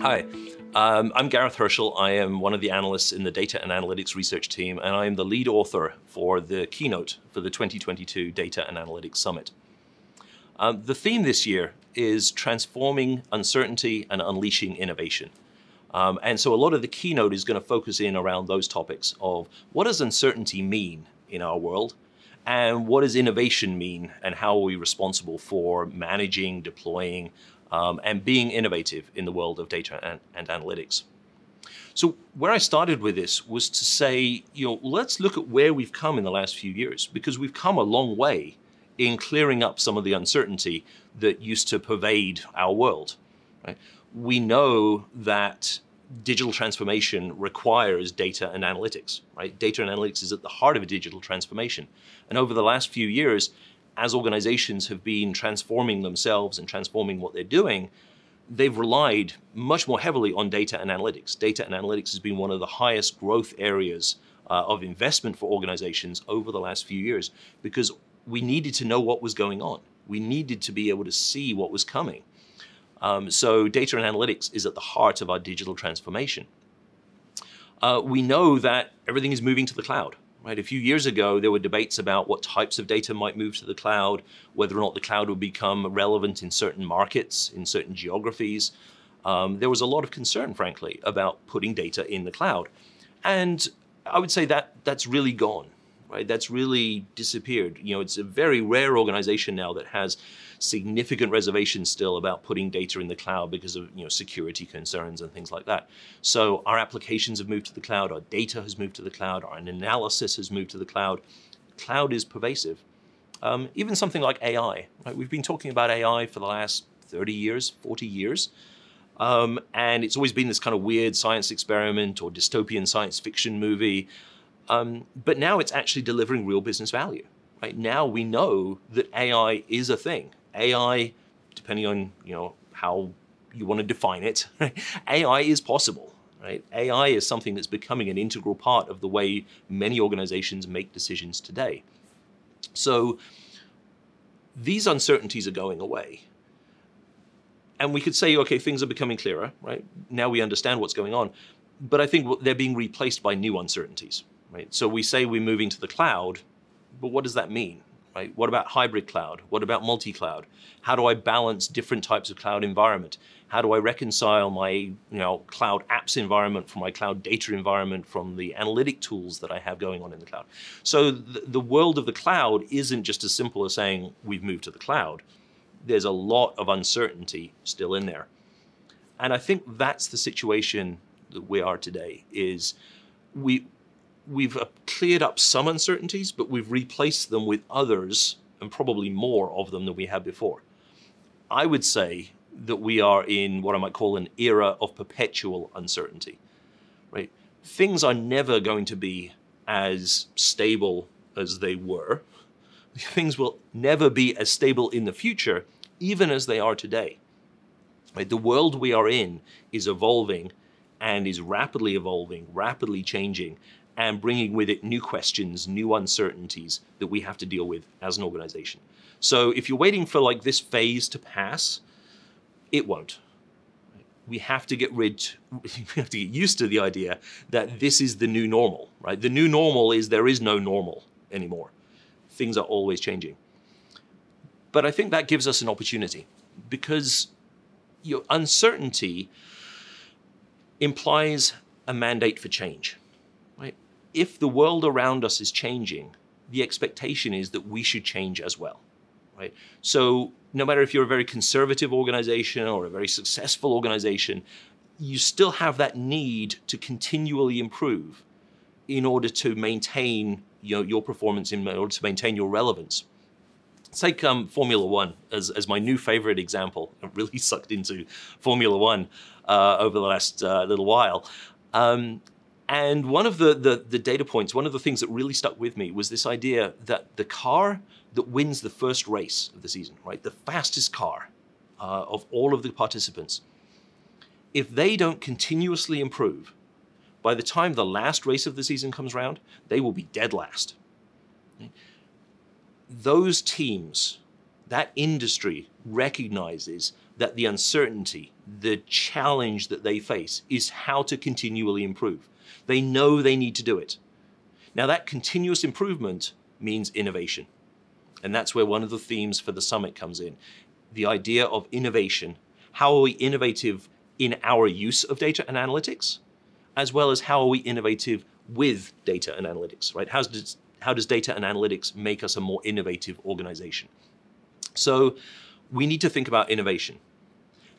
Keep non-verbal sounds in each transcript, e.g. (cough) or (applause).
Hi, um, I'm Gareth Herschel. I am one of the analysts in the data and analytics research team, and I am the lead author for the keynote for the 2022 Data and Analytics Summit. Um, the theme this year is transforming uncertainty and unleashing innovation. Um, and so a lot of the keynote is going to focus in around those topics of what does uncertainty mean in our world? And what does innovation mean? And how are we responsible for managing, deploying, um, and being innovative in the world of data and, and analytics? So where I started with this was to say, you know, let's look at where we've come in the last few years, because we've come a long way in clearing up some of the uncertainty that used to pervade our world. Right? We know that digital transformation requires data and analytics, right? Data and analytics is at the heart of a digital transformation. And over the last few years, as organizations have been transforming themselves and transforming what they're doing, they've relied much more heavily on data and analytics. Data and analytics has been one of the highest growth areas uh, of investment for organizations over the last few years because we needed to know what was going on. We needed to be able to see what was coming. Um, so data and analytics is at the heart of our digital transformation. Uh, we know that everything is moving to the cloud. Right? A few years ago, there were debates about what types of data might move to the cloud, whether or not the cloud would become relevant in certain markets, in certain geographies. Um, there was a lot of concern, frankly, about putting data in the cloud. And I would say that that's really gone right? That's really disappeared. You know, it's a very rare organization now that has significant reservations still about putting data in the cloud because of you know security concerns and things like that. So our applications have moved to the cloud, our data has moved to the cloud, our analysis has moved to the cloud. Cloud is pervasive. Um, even something like AI. Right? We've been talking about AI for the last 30 years, 40 years. Um, and it's always been this kind of weird science experiment or dystopian science fiction movie. Um, but now it's actually delivering real business value. Right now we know that AI is a thing. AI, depending on you know how you want to define it, (laughs) AI is possible. Right? AI is something that's becoming an integral part of the way many organizations make decisions today. So these uncertainties are going away. And we could say, okay, things are becoming clearer, right? Now we understand what's going on. But I think they're being replaced by new uncertainties right? So we say we're moving to the cloud, but what does that mean? Right? What about hybrid cloud? What about multi-cloud? How do I balance different types of cloud environment? How do I reconcile my you know, cloud apps environment from my cloud data environment from the analytic tools that I have going on in the cloud? So the, the world of the cloud isn't just as simple as saying we've moved to the cloud. There's a lot of uncertainty still in there. And I think that's the situation that we are today is we we've uh, cleared up some uncertainties, but we've replaced them with others, and probably more of them than we had before. I would say that we are in what I might call an era of perpetual uncertainty. Right? Things are never going to be as stable as they were. (laughs) Things will never be as stable in the future, even as they are today. Right? The world we are in is evolving and is rapidly evolving, rapidly changing, and bringing with it new questions, new uncertainties that we have to deal with as an organization. So if you're waiting for like this phase to pass, it won't. We have to get rid, (laughs) we have to get used to the idea that this is the new normal, right? The new normal is there is no normal anymore. Things are always changing. But I think that gives us an opportunity because your uncertainty implies a mandate for change if the world around us is changing, the expectation is that we should change as well, right? So no matter if you're a very conservative organization or a very successful organization, you still have that need to continually improve in order to maintain you know, your performance, in order to maintain your relevance. Take um, Formula One as, as my new favorite example. (laughs) I'm really sucked into Formula One uh, over the last uh, little while. Um, and one of the, the, the, data points, one of the things that really stuck with me was this idea that the car that wins the first race of the season, right, the fastest car uh, of all of the participants, if they don't continuously improve, by the time the last race of the season comes around, they will be dead last. Those teams that industry recognizes that the uncertainty, the challenge that they face is how to continually improve. They know they need to do it. Now, that continuous improvement means innovation. And that's where one of the themes for the summit comes in the idea of innovation. How are we innovative in our use of data and analytics, as well as how are we innovative with data and analytics, right? How does, how does data and analytics make us a more innovative organization? So we need to think about innovation.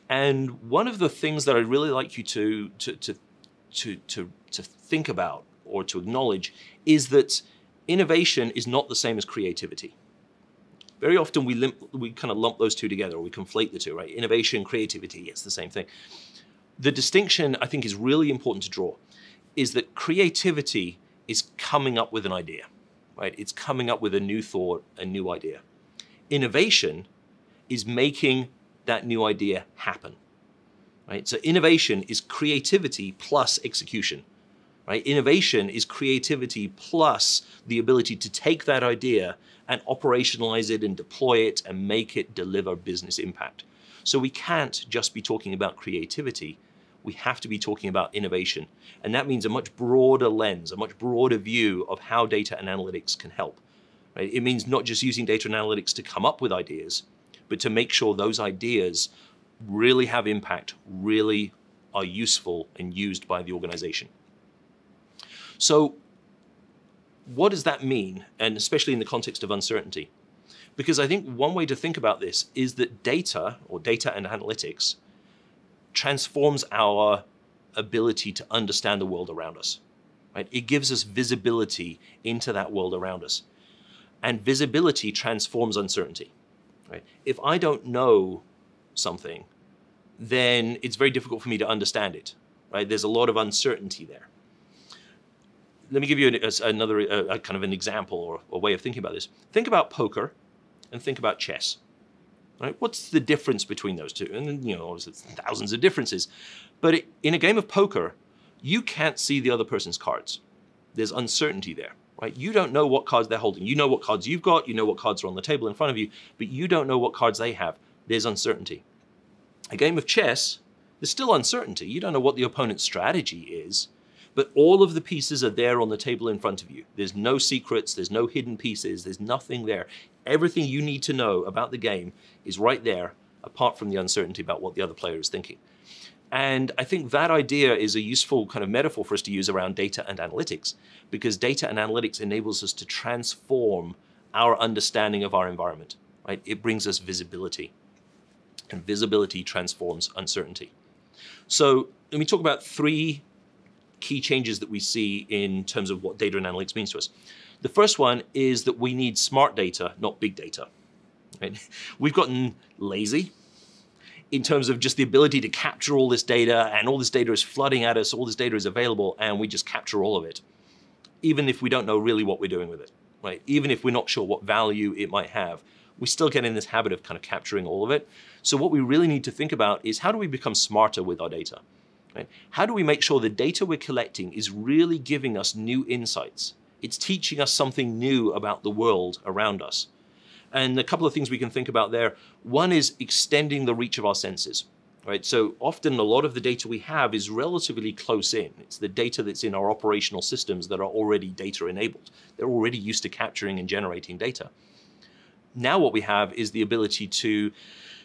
And one of the things that I'd really like you to, to, to, to, to, to think about or to acknowledge is that innovation is not the same as creativity. Very often we, limp, we kind of lump those two together, or we conflate the two, right? Innovation, creativity, it's the same thing. The distinction I think is really important to draw is that creativity is coming up with an idea, right? It's coming up with a new thought, a new idea. Innovation is making that new idea happen, right? So innovation is creativity plus execution, right? Innovation is creativity plus the ability to take that idea and operationalize it and deploy it and make it deliver business impact. So we can't just be talking about creativity. We have to be talking about innovation. And that means a much broader lens, a much broader view of how data and analytics can help. Right? It means not just using data and analytics to come up with ideas, but to make sure those ideas really have impact, really are useful and used by the organization. So what does that mean? And especially in the context of uncertainty. Because I think one way to think about this is that data or data and analytics transforms our ability to understand the world around us. Right? It gives us visibility into that world around us. And visibility transforms uncertainty. Right? If I don't know something, then it's very difficult for me to understand it. Right? There's a lot of uncertainty there. Let me give you another a, a kind of an example or a way of thinking about this. Think about poker and think about chess. Right? What's the difference between those two? And you know, there's thousands of differences. But it, in a game of poker, you can't see the other person's cards. There's uncertainty there right? You don't know what cards they're holding. You know what cards you've got, you know what cards are on the table in front of you, but you don't know what cards they have. There's uncertainty. A game of chess, there's still uncertainty. You don't know what the opponent's strategy is, but all of the pieces are there on the table in front of you. There's no secrets, there's no hidden pieces, there's nothing there. Everything you need to know about the game is right there, apart from the uncertainty about what the other player is thinking. And I think that idea is a useful kind of metaphor for us to use around data and analytics, because data and analytics enables us to transform our understanding of our environment. Right? It brings us visibility, and visibility transforms uncertainty. So let me talk about three key changes that we see in terms of what data and analytics means to us. The first one is that we need smart data, not big data. Right? We've gotten lazy in terms of just the ability to capture all this data and all this data is flooding at us, all this data is available and we just capture all of it, even if we don't know really what we're doing with it, right? Even if we're not sure what value it might have, we still get in this habit of kind of capturing all of it. So what we really need to think about is how do we become smarter with our data? Right? How do we make sure the data we're collecting is really giving us new insights? It's teaching us something new about the world around us. And a couple of things we can think about there. One is extending the reach of our senses. Right? So often a lot of the data we have is relatively close in. It's the data that's in our operational systems that are already data enabled. They're already used to capturing and generating data. Now what we have is the ability to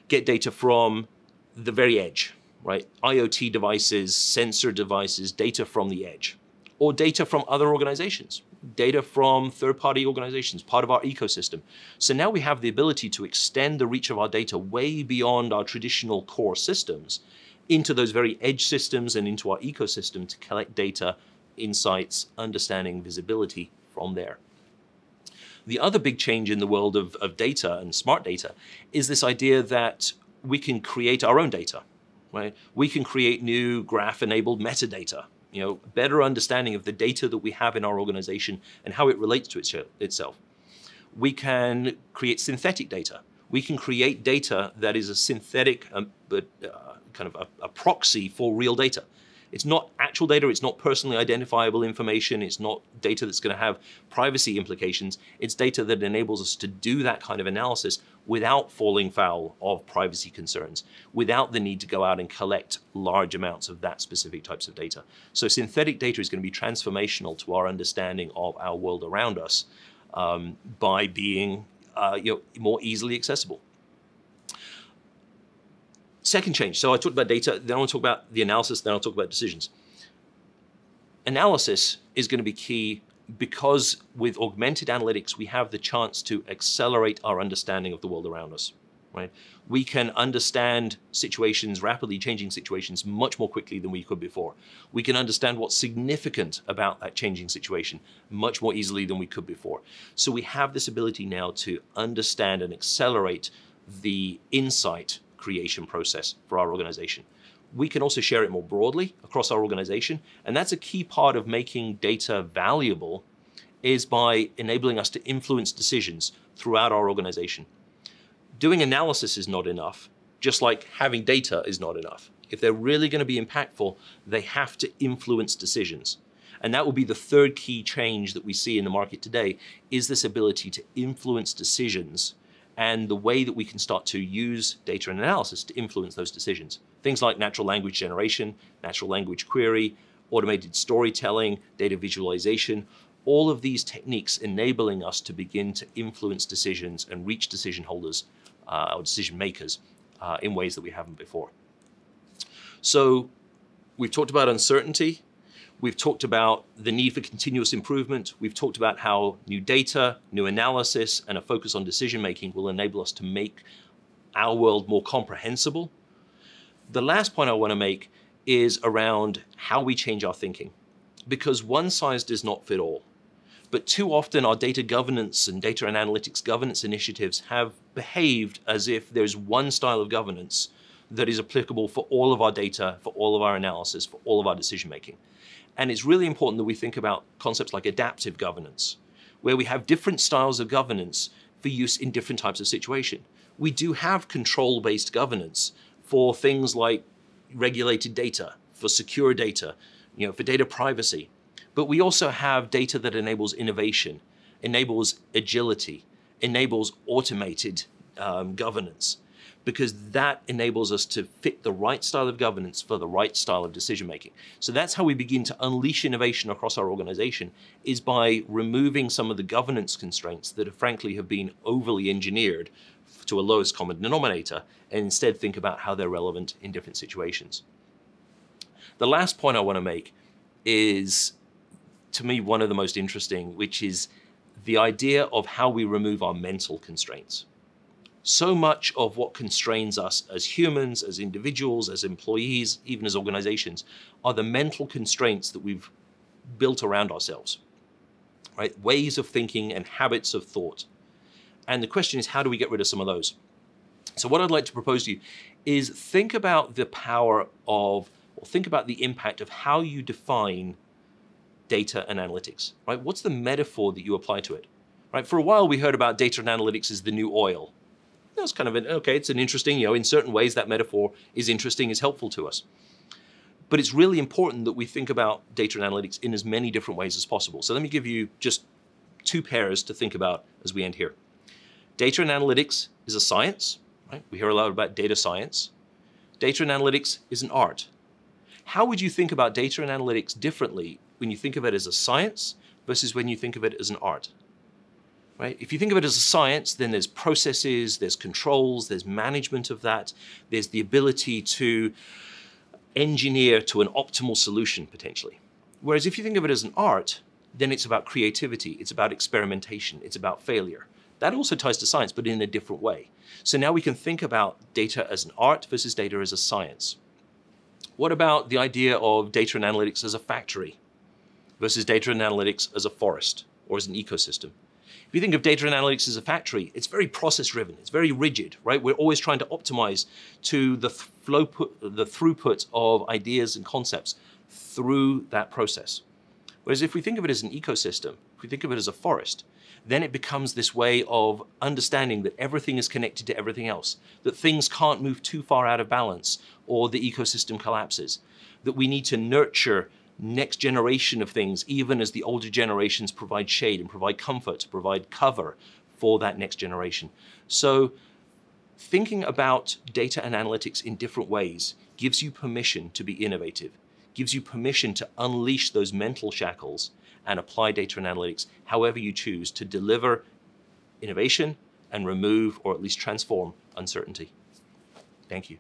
get data from the very edge, right? IoT devices, sensor devices, data from the edge, or data from other organizations data from third-party organizations, part of our ecosystem. So now we have the ability to extend the reach of our data way beyond our traditional core systems into those very edge systems and into our ecosystem to collect data, insights, understanding, visibility from there. The other big change in the world of, of data and smart data is this idea that we can create our own data, right? We can create new graph-enabled metadata you know, better understanding of the data that we have in our organization and how it relates to itself. We can create synthetic data. We can create data that is a synthetic, um, but uh, kind of a, a, proxy for real data. It's not actual data, it's not personally identifiable information, it's not data that's going to have privacy implications. It's data that enables us to do that kind of analysis without falling foul of privacy concerns, without the need to go out and collect large amounts of that specific types of data. So synthetic data is going to be transformational to our understanding of our world around us um, by being uh, you know, more easily accessible. Second change. So I talked about data, then I want to talk about the analysis, then I'll talk about decisions. Analysis is going to be key because with augmented analytics, we have the chance to accelerate our understanding of the world around us. Right? We can understand situations, rapidly changing situations, much more quickly than we could before. We can understand what's significant about that changing situation much more easily than we could before. So we have this ability now to understand and accelerate the insight creation process for our organization. We can also share it more broadly across our organization, and that's a key part of making data valuable is by enabling us to influence decisions throughout our organization. Doing analysis is not enough, just like having data is not enough. If they're really going to be impactful, they have to influence decisions. And that will be the third key change that we see in the market today is this ability to influence decisions and the way that we can start to use data and analysis to influence those decisions. Things like natural language generation, natural language query, automated storytelling, data visualization, all of these techniques enabling us to begin to influence decisions and reach decision holders uh, or decision makers uh, in ways that we haven't before. So we've talked about uncertainty, We've talked about the need for continuous improvement. We've talked about how new data, new analysis, and a focus on decision making will enable us to make our world more comprehensible. The last point I want to make is around how we change our thinking. Because one size does not fit all. But too often, our data governance and data and analytics governance initiatives have behaved as if there's one style of governance that is applicable for all of our data, for all of our analysis, for all of our decision making. And it's really important that we think about concepts like adaptive governance, where we have different styles of governance for use in different types of situation. We do have control-based governance for things like regulated data, for secure data, you know, for data privacy. But we also have data that enables innovation, enables agility, enables automated um, governance because that enables us to fit the right style of governance for the right style of decision making. So that's how we begin to unleash innovation across our organization is by removing some of the governance constraints that have, frankly have been overly engineered to a lowest common denominator and instead think about how they're relevant in different situations. The last point I want to make is to me one of the most interesting, which is the idea of how we remove our mental constraints so much of what constrains us as humans, as individuals, as employees, even as organizations, are the mental constraints that we've built around ourselves, right? Ways of thinking and habits of thought. And the question is, how do we get rid of some of those? So what I'd like to propose to you is think about the power of, or think about the impact of how you define data and analytics, right? What's the metaphor that you apply to it? Right? For a while, we heard about data and analytics as the new oil, that's kind of an, okay, it's an interesting, you know, in certain ways that metaphor is interesting, is helpful to us. But it's really important that we think about data and analytics in as many different ways as possible. So let me give you just two pairs to think about as we end here. Data and analytics is a science, right? We hear a lot about data science. Data and analytics is an art. How would you think about data and analytics differently when you think of it as a science versus when you think of it as an art? Right? If you think of it as a science, then there's processes, there's controls, there's management of that, there's the ability to engineer to an optimal solution potentially. Whereas if you think of it as an art, then it's about creativity, it's about experimentation, it's about failure. That also ties to science, but in a different way. So now we can think about data as an art versus data as a science. What about the idea of data and analytics as a factory versus data and analytics as a forest or as an ecosystem? If you think of data and analytics as a factory, it's very process driven, it's very rigid, right? We're always trying to optimize to the flow put, the throughput of ideas and concepts through that process. Whereas if we think of it as an ecosystem, if we think of it as a forest, then it becomes this way of understanding that everything is connected to everything else, that things can't move too far out of balance or the ecosystem collapses, that we need to nurture next generation of things, even as the older generations provide shade and provide comfort, provide cover for that next generation. So thinking about data and analytics in different ways gives you permission to be innovative, gives you permission to unleash those mental shackles and apply data and analytics however you choose to deliver innovation and remove or at least transform uncertainty. Thank you.